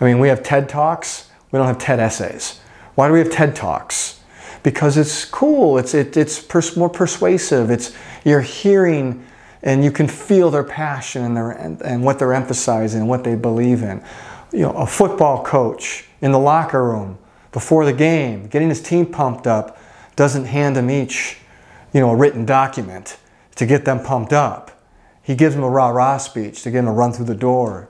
I mean, we have TED Talks, we don't have TED Essays. Why do we have TED Talks? Because it's cool, it's, it, it's pers- more persuasive, it's, you're hearing and you can feel their passion and, their, and, and what they're emphasizing and what they believe in. You know, a football coach in the locker room before the game, getting his team pumped up, doesn't hand them each, you know, a written document to get them pumped up. He gives them a rah-rah speech to get them to run through the door